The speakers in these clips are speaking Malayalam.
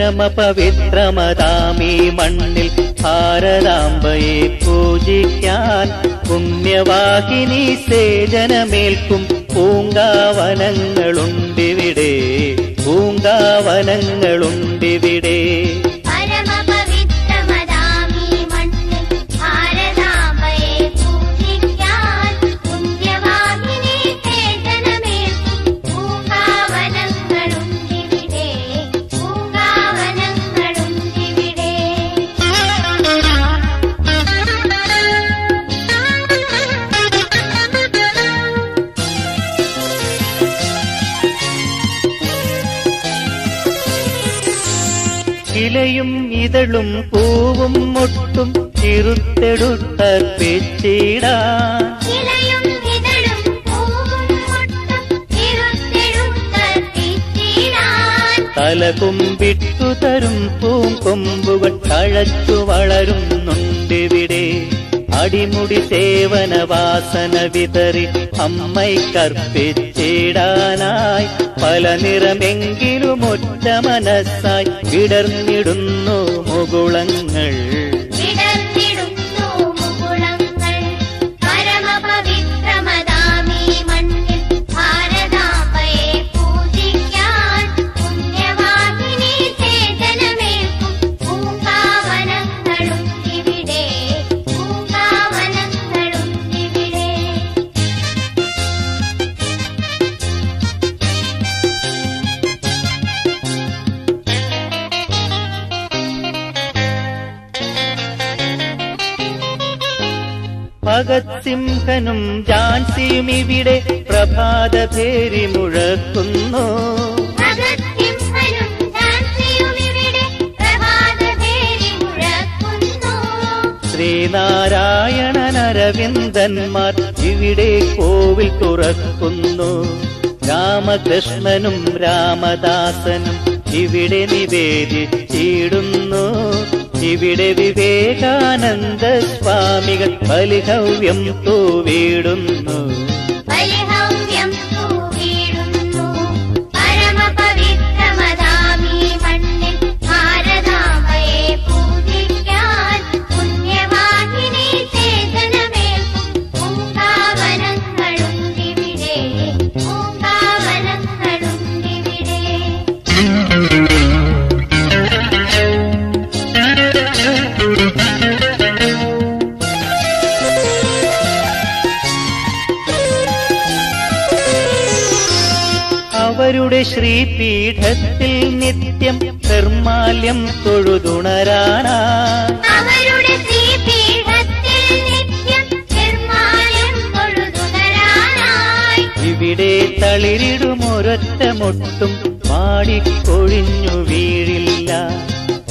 പരമപവിത്രമതാമീ മണ്ണിൽ ഭാരതാംബയെ പൂജിക്കാൻ പുണ്യവാഹിനി സേജനമേൽക്കും. പൂങ്കാവനങ്ങളുണ്ടിവിടെ പൂങ്കാവനങ്ങളുണ്ടിവിടെ. ഇലയും ഇതളും പൂവും മുട്ടും മുട്ടും തിരുത്തെടുത്തർപ്പിച്ചിടാൻ തലകുമ്പിട്ടു തരും പൂങ്കൊമ്പുകൾ തഴച്ചു വളരുന്നുണ്ടിവിടെ അടിമുടി സേവന വാസന വിതറി അമ്മയ്ക്കർപ്പിച്ചിടാനായി പല നിറമെങ്കിലും ഒറ്റ മനസ്സായി വിടർന്നിടുന്നു മുകുളങ്ങൾ. ഭഗത് സിംഹനും ജാൻസിയും ഇവിടെ പ്രഭാത ഭേരി മുഴക്കുന്നു. ശ്രീനാരായണ സിംഹനും ഝാൻസിയും ഇവിടെ പ്രഭാതഭേരി മുഴക്കുന്നു. ശ്രീനാരായണൻ അരവിന്ദന്മാർ ഇവിടെ കോവിൽ തുറക്കുന്നു. രാമകൃഷ്ണനും രാമദാസനും ഇവിടെ നിവേദിച്ചിടുന്നു ഇവിടെ വിവേകാനന്ദ സ്വാമികൾ ബലിഹവ്യം തൂവിടുന്നു. ശ്രീപീഠത്തിൽ നിത്യം നിർമാല്യം തൊഴുതുണരാനായി. ഇവിടെ തളിരിടുമൊരൊറ്റ മുട്ടും പാടിക്കൊഴിഞ്ഞു വീഴില്ല.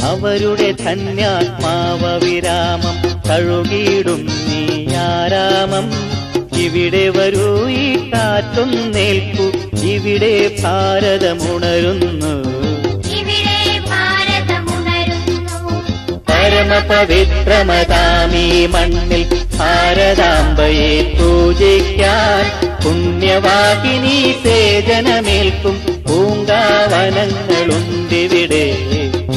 അവരുടെ ധന്യാത്മാവ വിരാമം തഴുകിയിടും നീയാരാമം. ഇവിടെ വരൂ ഈ കാറ്റൊന്നേൽക്കൂ ഇവിടെ ഭാരതമുണരുന്നു. ഇവിടെ ഭാരതമുണരുന്നു. പരമപവിത്രമതാമീ മണ്ണിൽ ഭാരതാംബയെ പൂജിക്കാൻ പുണ്യവാഹിനി സേജനമേൽക്കും പൂങ്കാവനങ്ങളുണ്ടിവിടെ.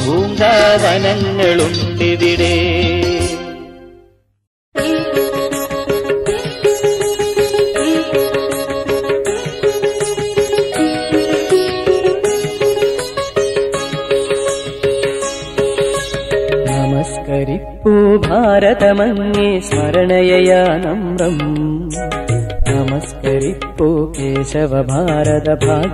പൂങ്കാവനങ്ങളുണ്ടിവിടെ. ओ भारतमन्ये स्मरणयया नम्रम् नमस्त पू केशव भारतभाग्यविधादावी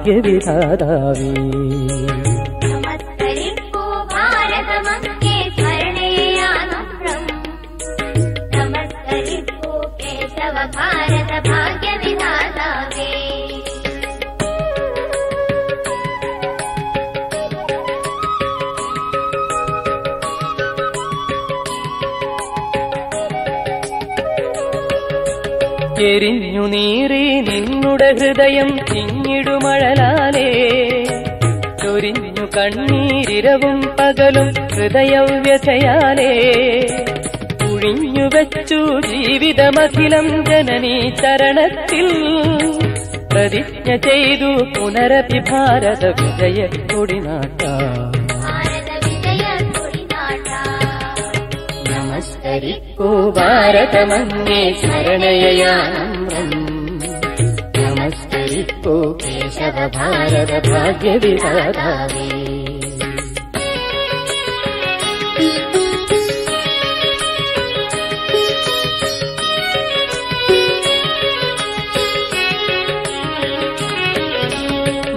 എരിഞ്ഞു നീറി നിന്നുടെ ഹൃദയം തിങ്ങിടുമഴലാലേ. ചൊരിഞ്ഞു കണ്ണീരിരവും പകലും ഹൃദയവ്യഥയാലേ. ഒഴിഞ്ഞു വെച്ചു ജീവിതമഖിലം ജനനീ ചരണത്തിൽ. പ്രതിജ്ഞ ചെയ്തു പുനരപി ഭാരത വിജയ കൊടിനാട്ടാം നമസ്കരിപ്പൂ ഭാരതമങ്ങേ ശരണയാനമ്രം നമസ്കരിപ്പൂ കേശവ ഭാരത ഭാഗ്യവിധാതാവേ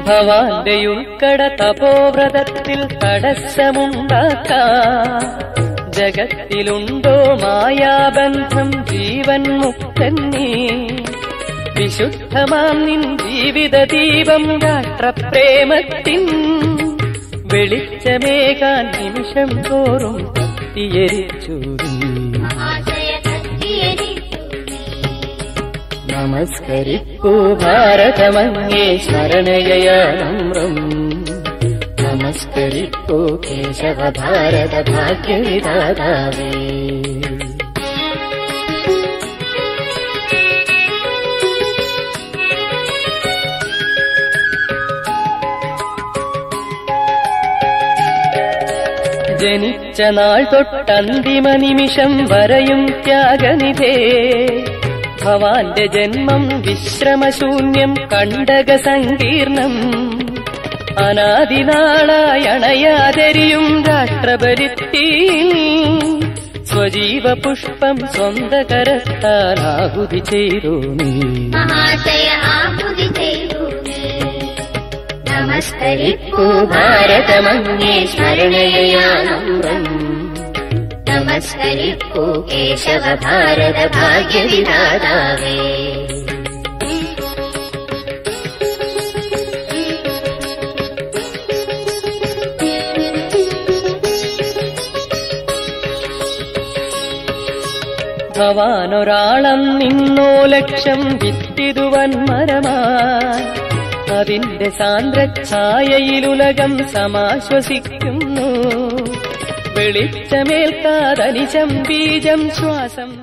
ഭവാന്റെ ഉൾക്കട തപോവ്രതത്തിൽ തടസ്സമുണ്ടാക്കാം. ജഗത്തിലുണ്ടോ മായാബന്ധം ജീവൻ മുക്തന്നേ വിശുദ്ധമാം നിൻ ജീവിത ദീപം രാഷ്ട്രപ്രേമത്തിൻ വെളിച്ചമേകാൻ നിമിഷം തോറും കത്തിയരിച്ചു നീ. നമസ്കരിപ്പൂ ഭാരതമങ്ങേ ശരണയയാനമ്രം. നമസ്കരിപ്പൂ കേശവ ഭാരത ഭാഗ്യവിധാതാവേ ജനിച്ച നാൾ തൊട്ടന്തിമ നിമിഷം വരയും ത്യാഗനിധേ. ഭവാന്റെ ജന്മം വിശ്രമശൂന്യം കണ്ടക സങ്കീർണം അനാദിനാളായി അണയാതെരിയും സ്വജീവ പുഷ്പം സ്വന്ത കരത്താലാഹുതി ചെയ്തു നീ. മഹാശയ ആഹുതി ചെയ്തു നീ. നമസ്കരിപ്പൂ ഭാരതമങ്ങേ നമസ്കരിപ്പൂ കേശവ ഭാരത ഭാഗ്യവിധാതാവേ ഭവാനൊരാളം നിന്നോ ലക്ഷം വിത്തിടുവൻ മരമായി. അതിന്റെ സാന്ദ്രഛായയിലുലകം സമാശ്വസിക്കുന്നു. വെളിച്ചമേൽക്കാതനിശം ബീജം ശ്വാസം